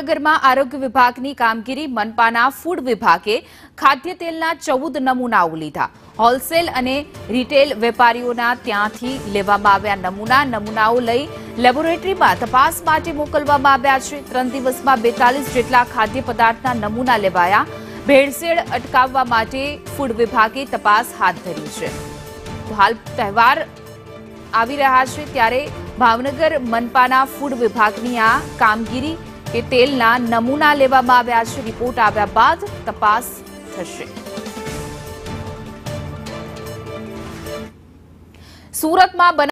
ભાવનગરમાં આરોગ્ય વિભાગની કામગીરી મનપાના ફૂડ વિભાગે ખાદ્ય તેલના ચૌદ નમૂનાઓ લીધા. હોલસેલ અને રિટેલ વેપારીઓના ત્યાંથી લેવામાં આવ્યા નમૂના, નમૂનાઓ લઈ લેબોરેટરીમાં તપાસ માટે મોકલવામાં આવ્યા છે. ત્રણ દિવસમાં બેતાલીસ જેટલા ખાદ્ય પદાર્થના નમૂના લેવાયા. ભેળસેળ અટકાવવા માટે ફૂડ વિભાગે તપાસ હાથ ધરી છે. હાલ તહેવાર આવી રહ્યા છે ત્યારે ભાવનગર મનપાના ફૂડ વિભાગની આ કામગીરી કે તેલના નમૂના લેવામાં આવ્યા છે. રિપોર્ટ આવ્યા બાદ તપાસ થશે. સુરતમાં